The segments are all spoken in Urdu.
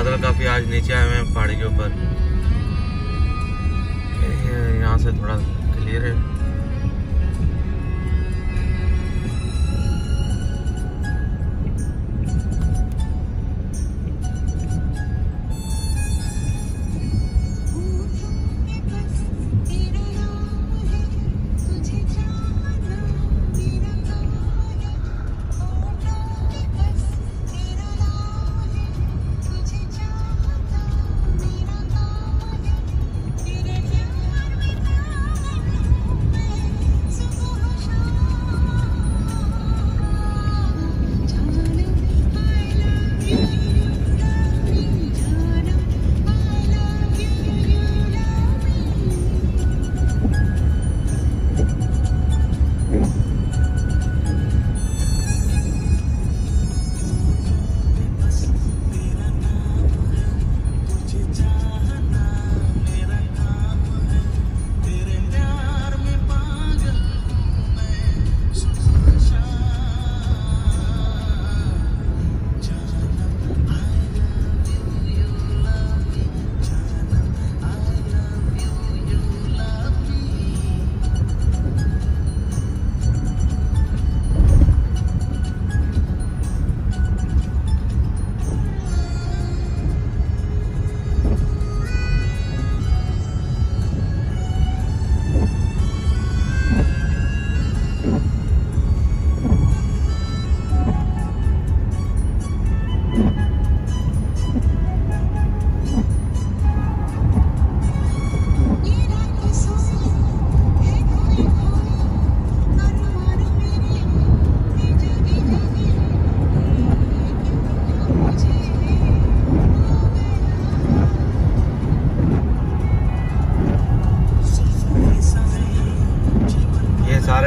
بادل کافی آج نیچے آئے ہوئے ہیں پہاڑی کے اوپر۔ یہاں سے تھوڑا کلیئر ہے۔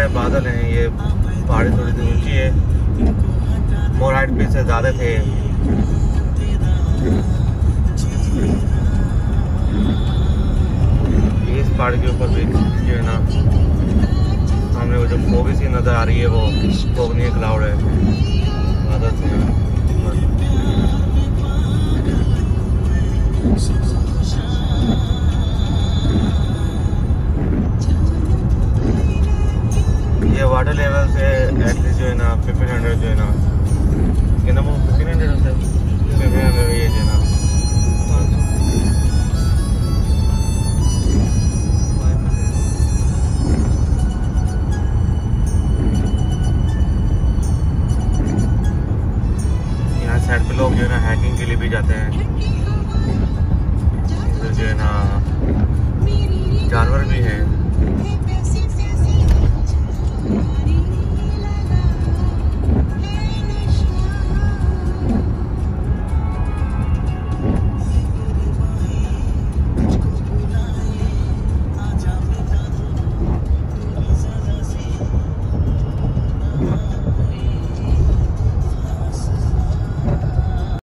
ہیں، بادل ہیں، یہ پہاڑی تھوڑی سی اونچی ہے۔ مورائٹ پہ سے زیادہ تھے۔ اس پہاڑ کے اوپر بھی جو ہے نا، سامنے وہ جو فوگی سی نظر آ رہی ہے، وہ فوگ کلاؤڈ ہے۔ بادل سے یہ واٹر لیول سے ایٹ لیسٹ جو ہے نا ففٹین ہنڈریڈ جو ہے نا کتنا وہ ففٹین ہنڈریڈ ہوتا ہے? ففٹین ہنڈریڈ یہ جو ہے نا یہاں سائڈ پہ لوگ جو ہے نا ہیکنگ کے لیے بھی جاتے ہیں۔ جو ہے نا جانور بھی ہیں۔